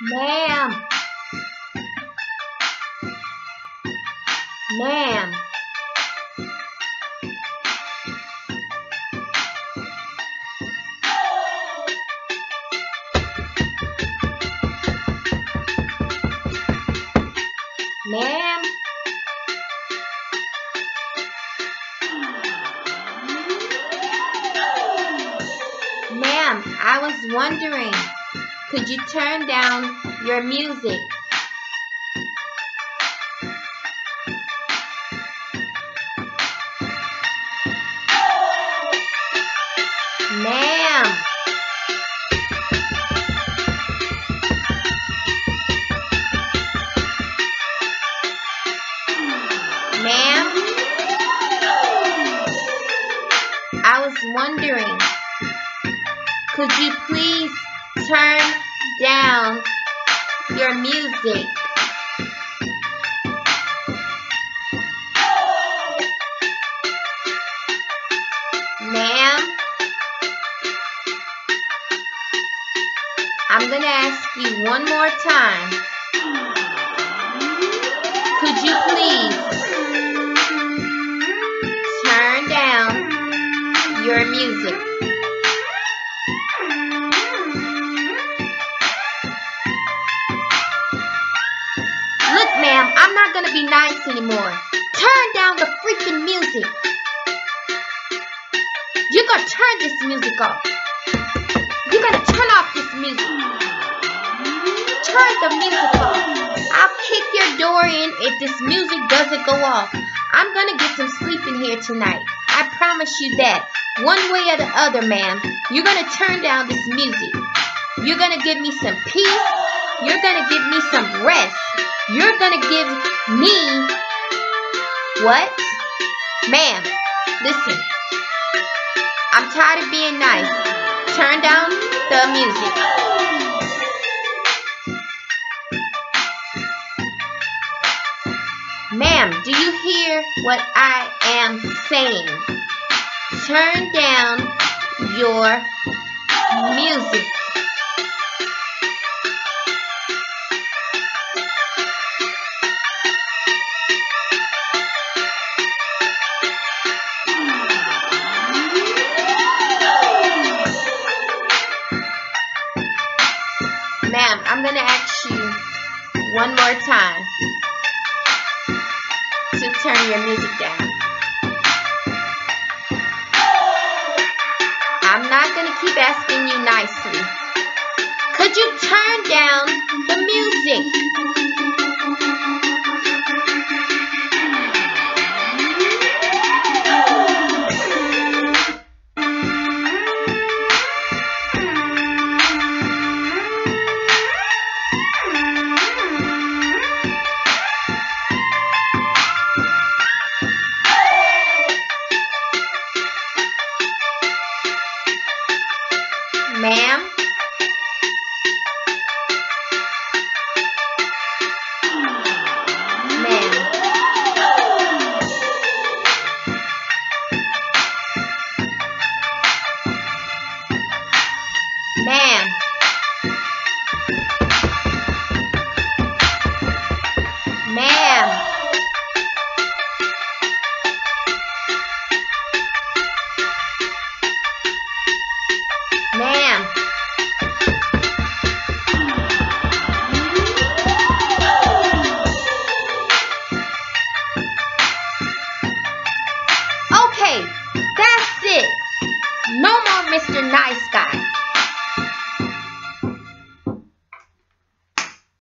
Ma'am. Ma'am. Ma'am. Ma'am, I was wondering, could you turn down your music? Ma'am. Ma'am. I was wondering, could you please turn down your music? Ma'am, I'm gonna ask you one more time. Could you please turn down your music? Be nice anymore. Turn down the freaking music. You're gonna turn this music off. You're gonna turn off this music. Turn the music off. I'll kick your door in if this music doesn't go off. I'm gonna get some sleep in here tonight. I promise you that. One way or the other, ma'am. You're gonna turn down this music. You're gonna give me some peace. You're gonna give me some rest. You're gonna give me what? Ma'am, listen. I'm tired of being nice. Turn down the music. Ma'am, do you hear what I am saying? Turn down your music. One more time to turn your music down. I'm not gonna keep asking you nicely. Could you turn down the music? Ma'am. Ma'am. Ma'am. Okay, that's it. No more Mr. Nice Guy.